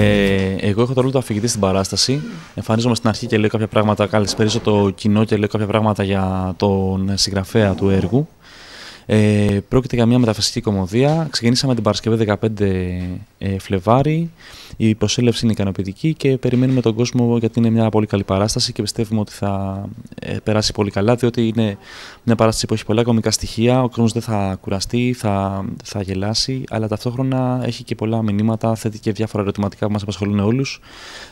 Ε, εγώ έχω το ρόλο του αφηγητή στην παράσταση. Εμφανίζομαι στην αρχή και λέω κάποια πράγματα, καλησπέριζω το κοινό και λέω κάποια πράγματα για τον συγγραφέα του έργου. Ε, πρόκειται για μια μεταφυσική κομμωδία. Ξεκινήσαμε την Παρασκευή 15 ε, Φλεβάρι. Η προσέλευση είναι ικανοποιητική και περιμένουμε τον κόσμο γιατί είναι μια πολύ καλή παράσταση και πιστεύουμε ότι θα ε, περάσει πολύ καλά διότι είναι μια παράσταση που έχει πολλά κομικά στοιχεία. Ο κόσμος δεν θα κουραστεί, θα, θα γελάσει, αλλά ταυτόχρονα έχει και πολλά μηνύματα, θέτει και διάφορα ερωτηματικά που μας απασχολούν όλους.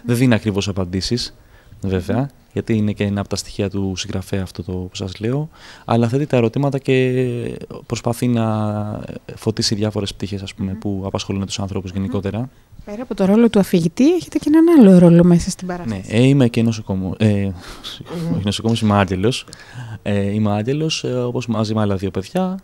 Δεν δίνει ακριβώς απαντήσεις βέβαια, γιατί είναι και ένα από τα στοιχεία του συγγραφέα αυτό το που σας λέω, αλλά θέτει τα ερωτήματα και προσπαθεί να φωτίσει διάφορες πτυχές ας πούμε, που απασχολούν τους ανθρώπους γενικότερα. Πέρα από το ρόλο του αφηγητή, έχετε και έναν άλλο ρόλο μέσα στην παράσταση. Ναι, ε, είμαι και νοσοκόμο. Ε, όχι νοσοκόμος, είμαι άγγελος. Ε, είμαι άγγελος, ε, όπως μαζί με άλλα δύο παιδιά.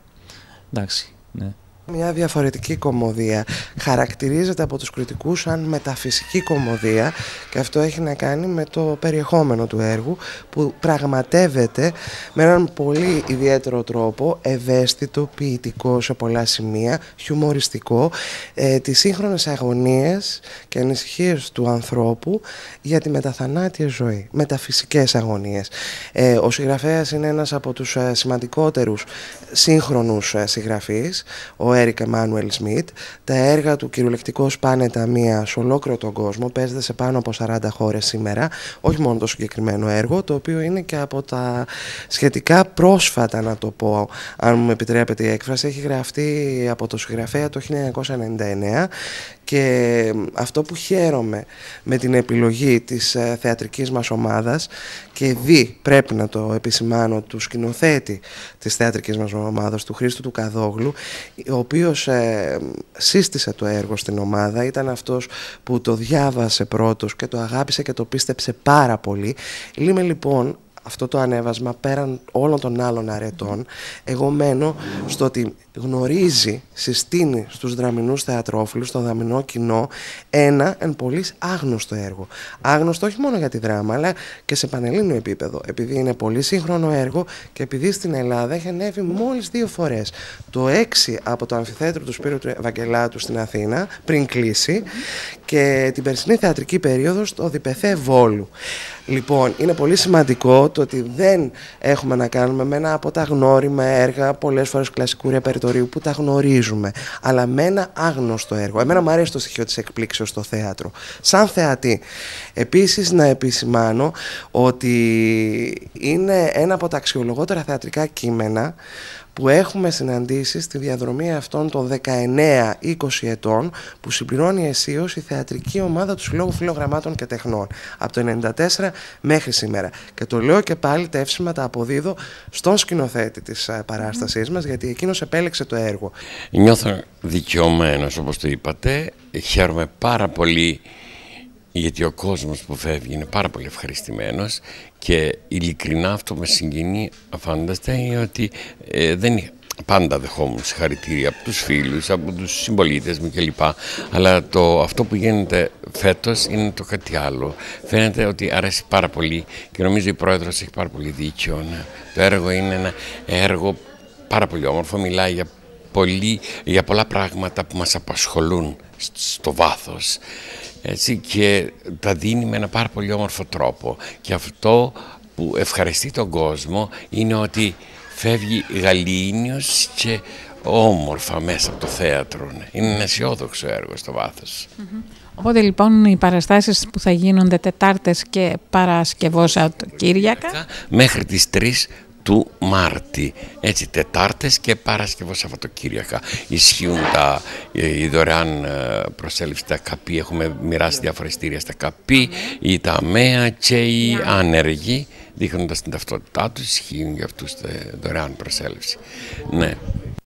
Εντάξει, ναι. Μια διαφορετική κομμωδία χαρακτηρίζεται από τους κριτικούς σαν μεταφυσική κομμωδία και αυτό έχει να κάνει με το περιεχόμενο του έργου που πραγματεύεται με έναν πολύ ιδιαίτερο τρόπο, ευαίσθητο, ποιητικό σε πολλά σημεία, χιουμοριστικό, ε, τις σύγχρονες αγωνίες και ανησυχίες του ανθρώπου για τη μεταθανάτια ζωή, μεταφυσικές αγωνίες. Ε, ο συγγραφέας είναι ένας από τους ε, σημαντικότερους σύγχρονους ε, συγγραφείς, ο Έρικ Εμμάνουελ Σμιτ. Τα έργα του κυριολεκτικώ πάνε τα μία σε ολόκληρο τον κόσμο. Παίζεται σε πάνω από 40 χώρες σήμερα. Όχι μόνο το συγκεκριμένο έργο, το οποίο είναι και από τα σχετικά πρόσφατα, να το πω, αν μου επιτρέπετε η έκφραση. Έχει γραφτεί από το συγγραφέα το 1999 και αυτό που χαίρομαι με την επιλογή της ε, θεατρικής μας ομάδας και δι πρέπει να το επισημάνω του σκηνοθέτη της θεατρικής μας ομάδας του Χρήστου του Καδόγλου ο οποίος ε, σύστησε το έργο στην ομάδα ήταν αυτός που το διάβασε πρώτος και το αγάπησε και το πίστεψε πάρα πολύ. Είμαι λοιπόν αυτό το ανέβασμα πέραν όλων των άλλων αρετών εγώ μένω στο ότι γνωρίζει, συστήνει στους δραμινούς θεατρόφιλους, στο δαμινό κοινό ένα εν πολλής άγνωστο έργο. Άγνωστο όχι μόνο για τη δράμα αλλά και σε πανελλήνιο επίπεδο επειδή είναι πολύ σύγχρονο έργο και επειδή στην Ελλάδα έχει ανέβει μόλις δύο φορές. Το 6 από το αμφιθέτρο του Σπύρου του Ευαγγελάτου στην Αθήνα πριν κλείσει και την περσινή θεατρική περίοδο στο Διπεθέ Βόλου. Λοιπόν, είναι πολύ σημαντικό το ότι δεν έχουμε να κάνουμε με ένα από τα γνώριμα έργα, πολλές φορές κλασικού ρεπερτορίου που τα γνωρίζουμε, αλλά με ένα άγνωστο έργο. Εμένα μου αρέσει το στοιχείο της εκπλήξεως στο θέατρο. Σαν θεατή. Επίσης να επισημάνω ότι είναι ένα από τα αξιολογότερα θεατρικά κείμενα που έχουμε συναντήσει στη διαδρομή αυτών των 19-20 ετών που συμπληρώνει αισίως η θεατρική ομάδα του Συλλόγου Φιλογραμμάτων και Τεχνών από το 1994 μέχρι σήμερα. Και το λέω και πάλι τα εύσημα τα αποδίδω στον σκηνοθέτη της ε, παράστασής μας γιατί εκείνος επέλεξε το έργο. Νιώθω δικαιωμένος όπως το είπατε, χαίρομαι πάρα πολύ γιατί ο κόσμος που φεύγει είναι πάρα πολύ ευχαριστημένος και ειλικρινά αυτό με συγκινεί φανταστέ είναι ότι ε, δεν πάντα δεχόμουν συγχαρητήρια από τους φίλους, από τους συμπολίτες μου κλπ. Αλλά το, αυτό που γίνεται φέτος είναι το κάτι άλλο. Φαίνεται ότι αρέσει πάρα πολύ και νομίζω η πρόεδρος έχει πάρα πολύ δίκιο. Ναι. Το έργο είναι ένα έργο πάρα πολύ όμορφο, μιλάει για, πολύ, για πολλά πράγματα που μας απασχολούν στο βάθος έτσι, και τα δίνει με ένα πάρα πολύ όμορφο τρόπο. Και αυτό που ευχαριστεί τον κόσμο είναι ότι φεύγει γαλήνιος και όμορφα μέσα από το θέατρο. Είναι ένα αισιόδοξο έργο στο βάθος. Οπότε λοιπόν οι παραστάσεις που θα γίνονται Τετάρτες και Παρασκευός Κυριακά μέχρι τις 3 του Μάρτη. Έτσι, Τετάρτες και Παρασκευό Σαββατοκύριακα. Ισχύουν τα, η δωρεάν ε, προσέλευση στα ΚΑΠΗ. Έχουμε μοιράσει διαφορετικά στα ΚΑΠΗ, η ΤΑΜΕΑ και οι άνεργοι, δείχνοντας την ταυτότητά τους, ισχύουν για αυτούς τη δωρεάν προσέλευση. Ναι.